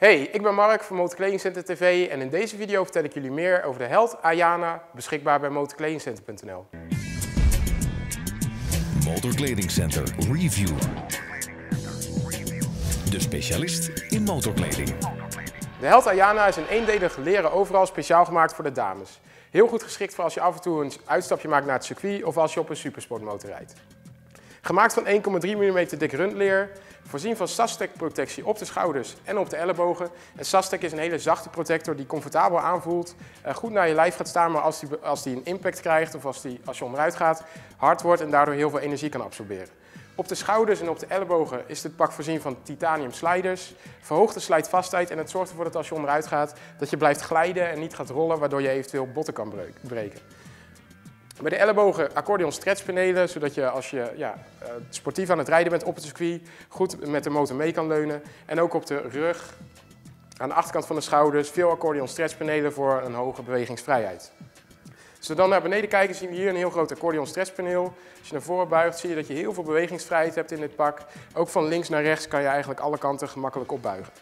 Hey, ik ben Mark van Motorkledingcenter TV en in deze video vertel ik jullie meer over de Held Ayana, beschikbaar bij motorkledingcenter.nl. Motorkledingcenter Review. De specialist in motorkleding. De Held Ayana is een eendelig leren overal speciaal gemaakt voor de dames. Heel goed geschikt voor als je af en toe een uitstapje maakt naar het circuit of als je op een supersportmotor rijdt. Gemaakt van 1,3 mm dik rundleer, voorzien van Sastec protectie op de schouders en op de ellebogen. En Sastec is een hele zachte protector die comfortabel aanvoelt, eh, goed naar je lijf gaat staan, maar als die, als die een impact krijgt of als, die, als je onderuit gaat, hard wordt en daardoor heel veel energie kan absorberen. Op de schouders en op de ellebogen is dit pak voorzien van titanium sliders. Verhoogt de slijtvastheid en het zorgt ervoor dat als je onderuit gaat, dat je blijft glijden en niet gaat rollen, waardoor je eventueel botten kan breken. Bij de ellebogen accordeon stretchpanelen, zodat je als je ja, eh, sportief aan het rijden bent op het circuit, goed met de motor mee kan leunen. En ook op de rug, aan de achterkant van de schouders, veel accordeon stretchpanelen voor een hoge bewegingsvrijheid. Als we dan naar beneden kijken, zien we hier een heel groot accordeon stretchpaneel. Als je naar voren buigt, zie je dat je heel veel bewegingsvrijheid hebt in dit pak. Ook van links naar rechts kan je eigenlijk alle kanten gemakkelijk opbuigen.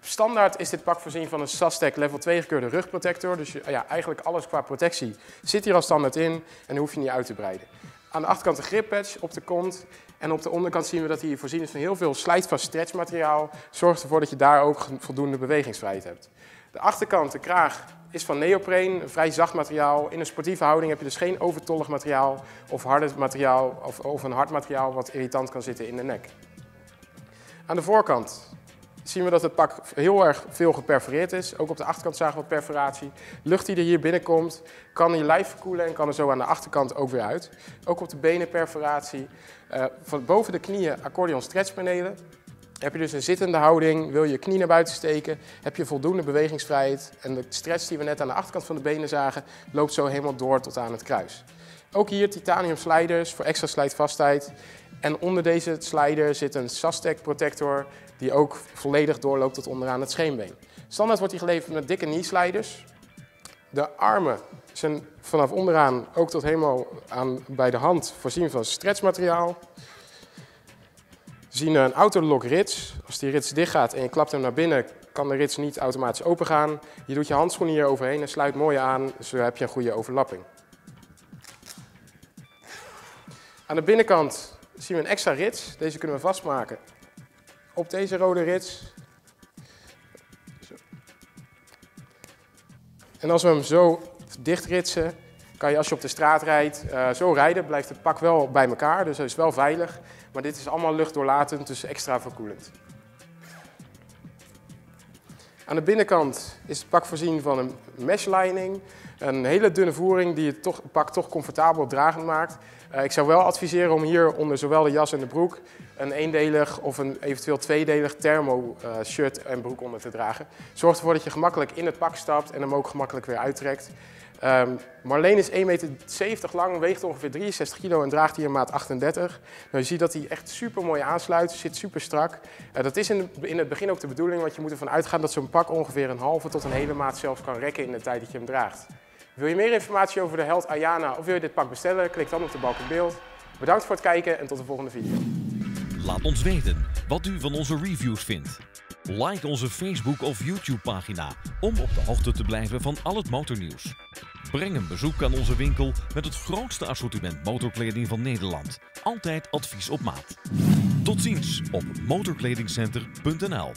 Standaard is dit pak voorzien van een Sastec level 2 gekeurde rugprotector. Dus ja, eigenlijk alles qua protectie zit hier al standaard in en hoef je niet uit te breiden. Aan de achterkant een grippatch op de kont. En op de onderkant zien we dat hij voorzien is van heel veel slijtvast stretchmateriaal. Zorgt ervoor dat je daar ook voldoende bewegingsvrijheid hebt. De achterkant, de kraag, is van neopreen, een vrij zacht materiaal. In een sportieve houding heb je dus geen overtollig materiaal of harde materiaal of, of een hard materiaal wat irritant kan zitten in de nek. Aan de voorkant zien we dat het pak heel erg veel geperforeerd is. Ook op de achterkant zagen we perforatie. Lucht die er hier binnenkomt, kan je lijf verkoelen en kan er zo aan de achterkant ook weer uit. Ook op de benen perforatie. Uh, van boven de knieën accordeon stretchpanelen. Heb je dus een zittende houding, wil je je knie naar buiten steken, heb je voldoende bewegingsvrijheid. En de stretch die we net aan de achterkant van de benen zagen, loopt zo helemaal door tot aan het kruis. Ook hier titanium sliders voor extra slijtvastheid. En onder deze slider zit een Sastec protector die ook volledig doorloopt tot onderaan het scheenbeen. Standaard wordt die geleverd met dikke knee sliders. De armen zijn vanaf onderaan ook tot helemaal aan, bij de hand voorzien van stretchmateriaal. We zien een autolock rits. Als die rits dicht gaat en je klapt hem naar binnen, kan de rits niet automatisch open gaan. Je doet je handschoenen hier overheen en sluit mooi aan, zo heb je een goede overlapping. Aan de binnenkant zien we een extra rits. Deze kunnen we vastmaken op deze rode rits. Zo. En als we hem zo dicht ritsen, kan je als je op de straat rijdt, uh, zo rijden. Blijft het pak wel bij elkaar, dus hij is wel veilig. Maar dit is allemaal luchtdoorlatend, dus extra verkoelend. Aan de binnenkant is het pak voorzien van een meshlining. Een hele dunne voering die het, toch, pak toch comfortabel dragend maakt. Uh, ik zou wel adviseren om hier onder zowel de jas en de broek een eendelig of een eventueel tweedelig thermo uh, shirt en broek onder te dragen. Zorg ervoor dat je gemakkelijk in het pak stapt en hem ook gemakkelijk weer uittrekt. Um, Marleen is 1,70 meter lang, weegt ongeveer 63 kilo en draagt hier een maat 38. Nou, je ziet dat hij echt super mooi aansluit, zit super strak. Uh, dat is in, in, het begin ook de bedoeling, want je moet ervan uitgaan dat zo'n pak ongeveer een halve tot een hele maat zelfs kan rekken in de tijd dat je hem draagt. Wil je meer informatie over de held Ayana of wil je dit pak bestellen? Klik dan op de balk in beeld. Bedankt voor het kijken en tot de volgende video. Laat ons weten wat u van onze reviews vindt. Like onze Facebook of YouTube pagina om op de hoogte te blijven van al het motornieuws. Breng een bezoek aan onze winkel met het grootste assortiment motorkleding van Nederland. Altijd advies op maat. Tot ziens op motorkledingcenter.nl